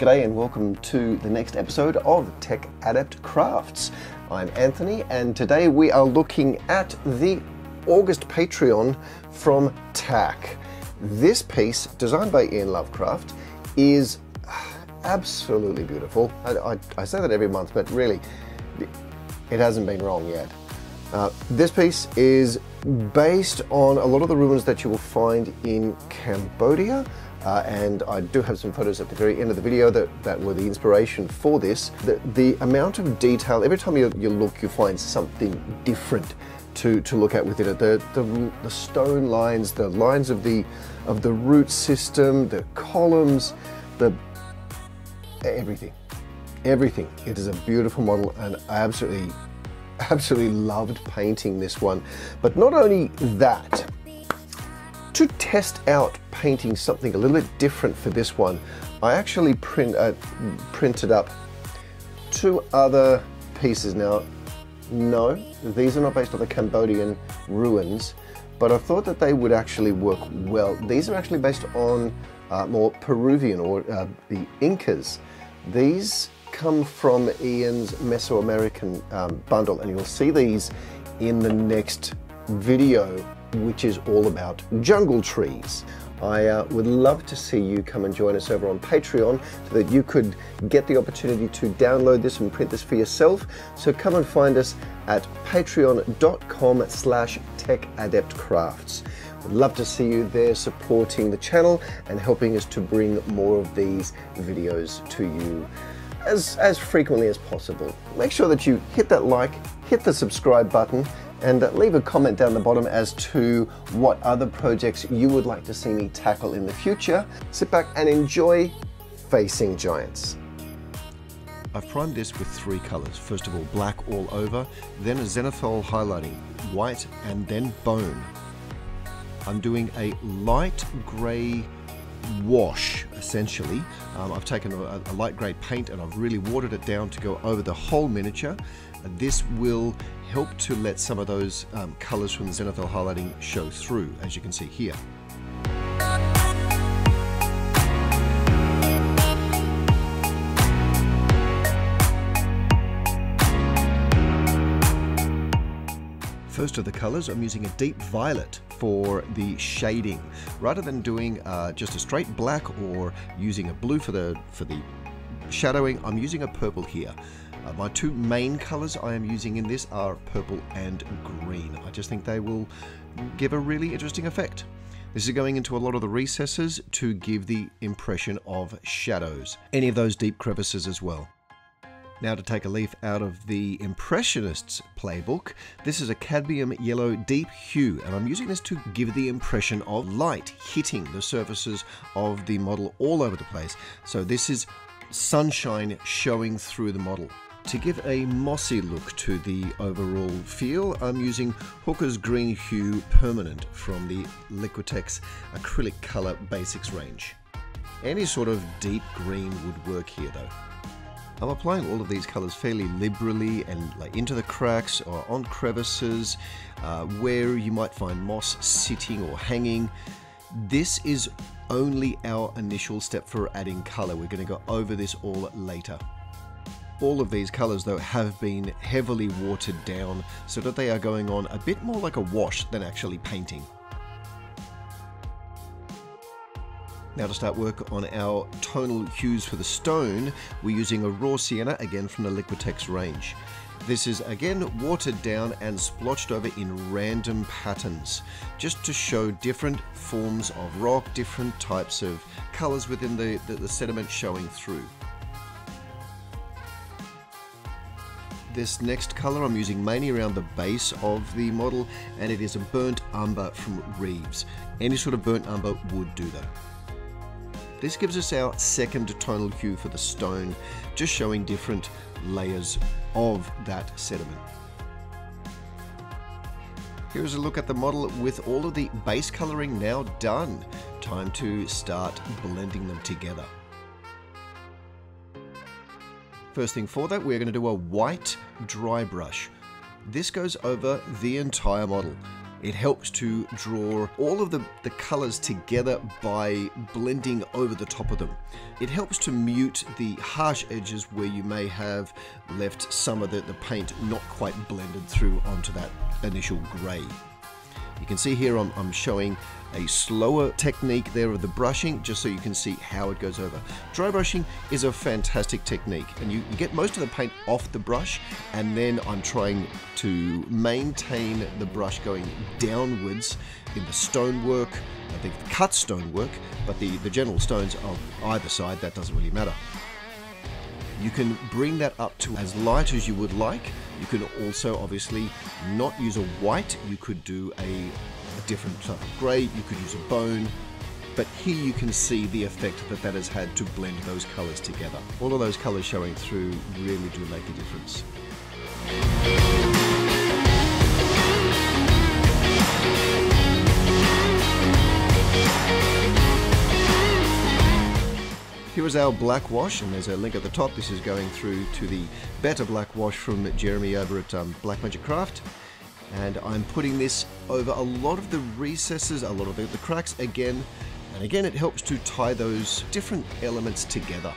G'day and welcome to the next episode of Tech Adept Crafts. I'm Anthony and today we are looking at the August Patreon from TAC. This piece, designed by Ian Lovecraft, is absolutely beautiful. I, I, I say that every month, but really, it hasn't been wrong yet. Uh, this piece is based on a lot of the ruins that you will find in Cambodia. Uh, and I do have some photos at the very end of the video that, that were the inspiration for this. The, the amount of detail, every time you, you look, you find something different to, to look at within it. The, the, the stone lines, the lines of the, of the root system, the columns, the everything, everything. It is a beautiful model and I absolutely, absolutely loved painting this one. But not only that, to test out painting something a little bit different for this one, I actually print, uh, printed up two other pieces. Now, no, these are not based on the Cambodian ruins, but I thought that they would actually work well. These are actually based on uh, more Peruvian or uh, the Incas. These come from Ian's Mesoamerican um, bundle, and you'll see these in the next video, which is all about jungle trees. I uh, would love to see you come and join us over on Patreon so that you could get the opportunity to download this and print this for yourself. So come and find us at patreon.com slash techadeptcrafts. We'd love to see you there supporting the channel and helping us to bring more of these videos to you as, as frequently as possible. Make sure that you hit that like, hit the subscribe button, and leave a comment down the bottom as to what other projects you would like to see me tackle in the future. Sit back and enjoy facing giants. I've primed this with three colors. First of all, black all over, then a zenithal highlighting, white, and then bone. I'm doing a light gray wash essentially. Um, I've taken a, a, light grey paint and I've really watered it down to go over the whole miniature. This will help to let some of those um, colours from the zenithal highlighting show through as you can see here. First of the colors, I'm using a deep violet for the shading. Rather than doing uh, just a straight black or using a blue for the, for the shadowing, I'm using a purple here. Uh, my two main colors I am using in this are purple and green. I just think they will give a really interesting effect. This is going into a lot of the recesses to give the impression of shadows. Any of those deep crevices as well. Now to take a leaf out of the Impressionists playbook, this is a cadmium yellow deep hue and I'm using this to give the impression of light hitting the surfaces of the model all over the place. So this is sunshine showing through the model. To give a mossy look to the overall feel, I'm using Hooker's Green Hue Permanent from the Liquitex Acrylic Color Basics range. Any sort of deep green would work here though. I'm applying all of these colors fairly liberally and like into the cracks or on crevices uh, where you might find moss sitting or hanging. This is only our initial step for adding color. We're going to go over this all later. All of these colors though have been heavily watered down so that they are going on a bit more like a wash than actually painting. Now to start work on our tonal hues for the stone, we're using a raw sienna, again from the Liquitex range. This is again watered down and splotched over in random patterns, just to show different forms of rock, different types of colors within the, the, the sediment showing through. This next color I'm using mainly around the base of the model and it is a burnt umber from Reeves. Any sort of burnt umber would do though. This gives us our second tonal hue for the stone, just showing different layers of that sediment. Here's a look at the model with all of the base coloring now done. Time to start blending them together. First thing for that, we're going to do a white dry brush. This goes over the entire model. It helps to draw all of the, the colors together by blending over the top of them. It helps to mute the harsh edges where you may have left some of the, the paint not quite blended through onto that initial gray. You can see here I'm, I'm showing a slower technique there of the brushing just so you can see how it goes over. Dry brushing is a fantastic technique and you, you, get most of the paint off the brush and then I'm trying to maintain the brush going downwards in the stonework, I think the cut stonework, but the, the general stones on either side, that doesn't really matter. You can bring that up to as light as you would like. You can also obviously not use a white, you could do a a different type of grey, you could use a bone, but here you can see the effect that that has had to blend those colours together. All of those colours showing through really do make a difference. Here is our black wash, and there's a link at the top. This is going through to the better black wash from Jeremy over at um, Black Magic Craft and I'm putting this over a lot of the recesses, a lot of the, the cracks again, and again it helps to tie those different elements together.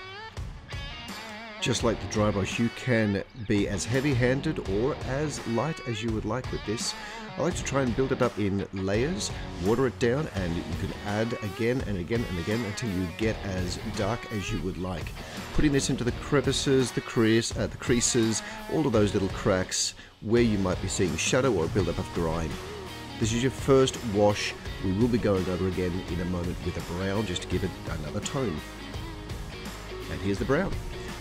Just like the dry brush, you can be as heavy-handed or as light as you would like with this. I like to try and build it up in layers, water it down, and you can add again and again and again until you get as dark as you would like. Putting this into the crevices, the, crease, uh, the creases, all of those little cracks where you might be seeing shadow or a buildup of grime. This is your first wash. We will be going over again in a moment with a brown just to give it another tone. And here's the brown.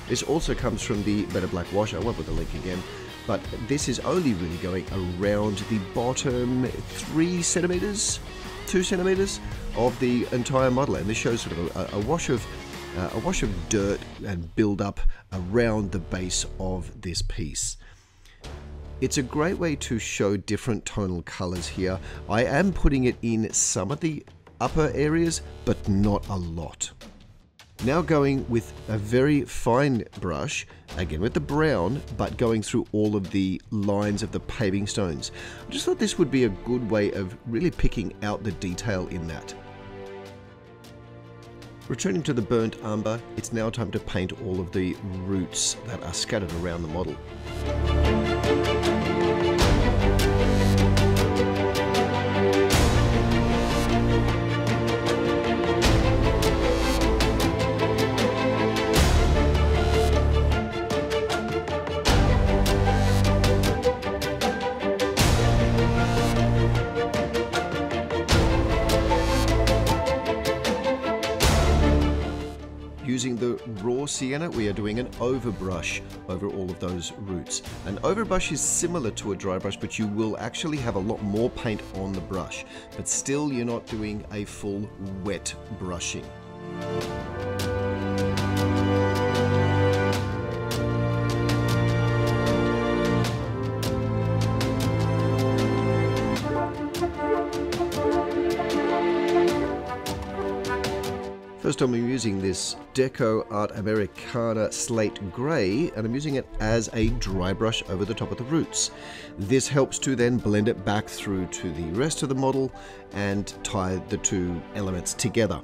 This also comes from the Better Black Wash. I won't put the link again, but this is only really going around the bottom three centimeters, two centimeters of the entire model, and this shows sort of a, a wash of uh, a wash of dirt and build up around the base of this piece. It's a great way to show different tonal colors here. I am putting it in some of the upper areas, but not a lot. Now going with a very fine brush, again with the brown, but going through all of the lines of the paving stones. I just thought this would be a good way of really picking out the detail in that. Returning to the burnt umber, it's now time to paint all of the roots that are scattered around the model. Using the raw sienna, we are doing an overbrush over all of those roots. An overbrush is similar to a dry brush, but you will actually have a lot more paint on the brush. But still, you're not doing a full wet brushing. First time I'm using this Deco Art Americana Slate Grey and I'm using it as a dry brush over the top of the roots. This helps to then blend it back through to the rest of the model and tie the two elements together.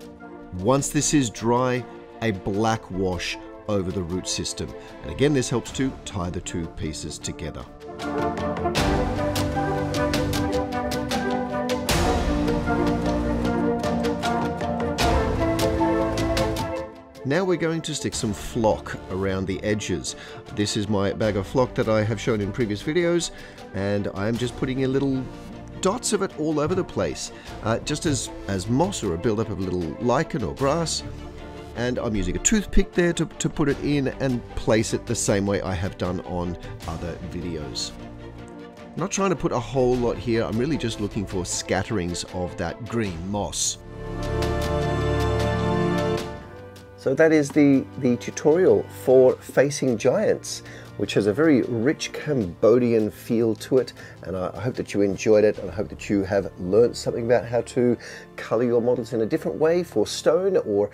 Once this is dry, a black wash over the root system. And again, this helps to tie the two pieces together. Now we're going to stick some flock around the edges. This is my bag of flock that I have shown in previous videos and I'm just putting in little dots of it all over the place, uh, just as, as moss or a buildup of little lichen or grass. And I'm using a toothpick there to, to put it in and place it the same way I have done on other videos. I'm not trying to put a whole lot here, I'm really just looking for scatterings of that green moss. So that is the, the tutorial for Facing Giants, which has a very rich Cambodian feel to it. And I, I hope that you enjoyed it and I hope that you have learned something about how to color your models in a different way for stone or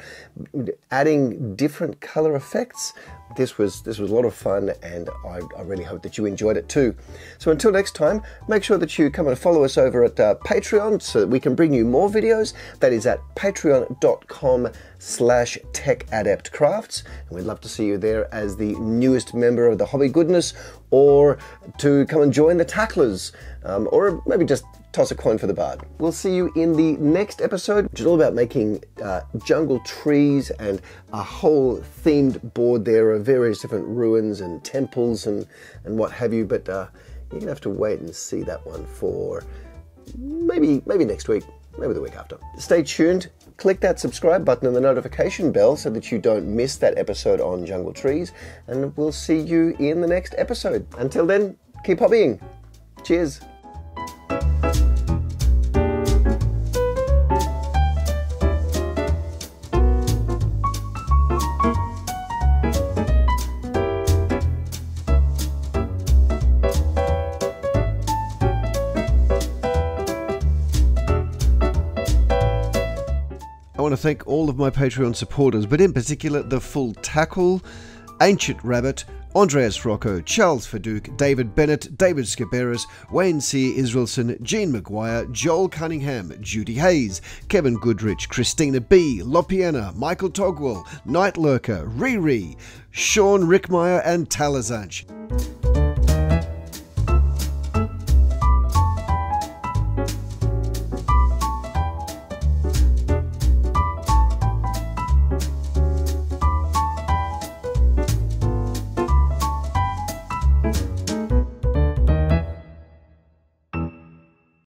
adding different color effects. This was this was a lot of fun, and I, I really hope that you enjoyed it too. So until next time, make sure that you come and follow us over at uh, Patreon so that we can bring you more videos. That is at patreon.com slash techadeptcrafts. And we'd love to see you there as the newest member of the hobby goodness or to come and join the tacklers um, or maybe just toss a coin for the bard. We'll see you in the next episode, which is all about making uh, jungle trees and a whole themed board there of various different ruins and temples and, and what have you. But uh, you're to have to wait and see that one for maybe, maybe next week, maybe the week after. Stay tuned. Click that subscribe button and the notification bell so that you don't miss that episode on Jungle Trees. And we'll see you in the next episode. Until then, keep hobbying. Cheers. Want to thank all of my Patreon supporters, but in particular the Full Tackle, Ancient Rabbit, Andreas Rocco, Charles Fadouk, David Bennett, David Scaberis, Wayne C. Israelson, Jean McGuire, Joel Cunningham, Judy Hayes, Kevin Goodrich, Christina B., Lopiana, Michael Togwell, Night Lurker, Riri, Sean Rickmeyer, and Talazanch.